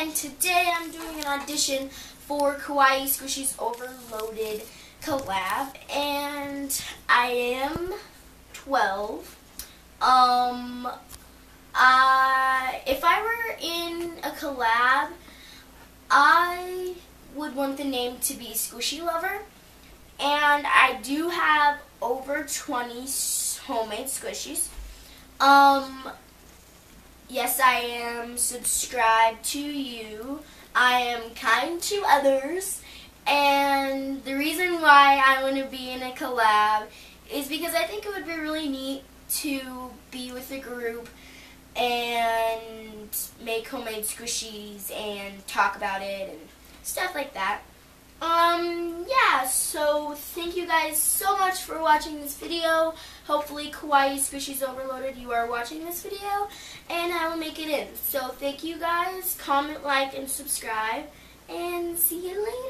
and today I'm doing an audition for Kawaii Squishies Overloaded collab, and I am 12. Um, uh, if I were in a collab, I would want the name to be Squishy Lover, and I do have over 20 homemade squishies. Um, Yes, I am subscribed to you. I am kind to others. And the reason why I want to be in a collab is because I think it would be really neat to be with a group and make homemade squishies and talk about it and stuff like that. Um, yeah, so guys so much for watching this video. Hopefully Kawaii Squishies Overloaded, you are watching this video, and I will make it in. So thank you guys, comment, like, and subscribe, and see you later.